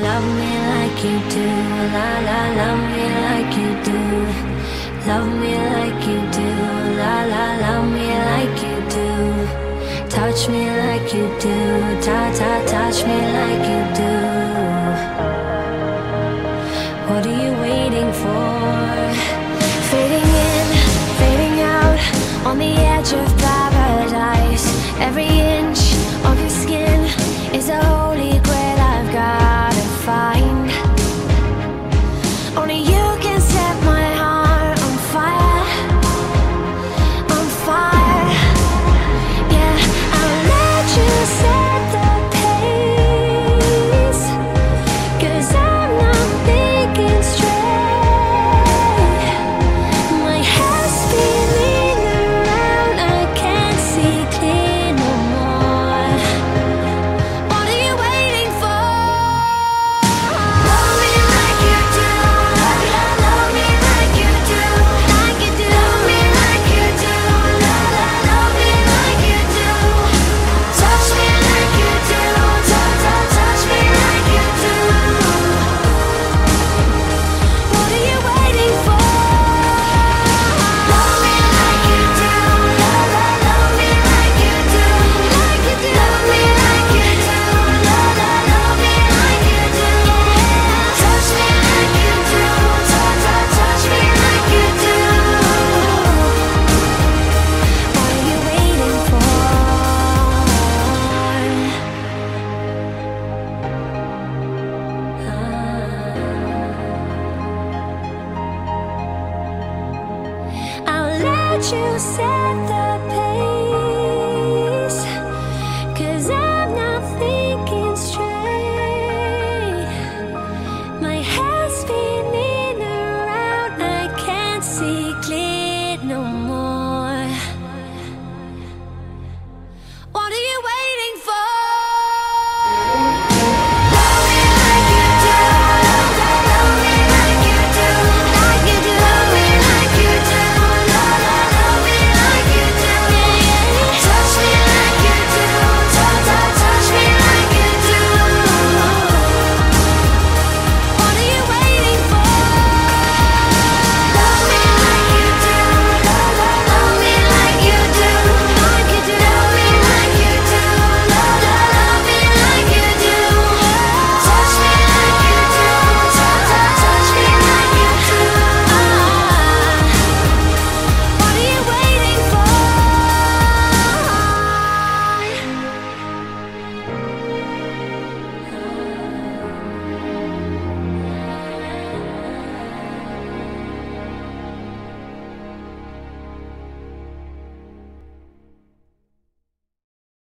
love me like you do. La la, love me like you do. Love me like you do. La la, love me like you do. Touch me like you do. Ta ta, touch me like you do. What are you waiting for? you set the pace? Cause I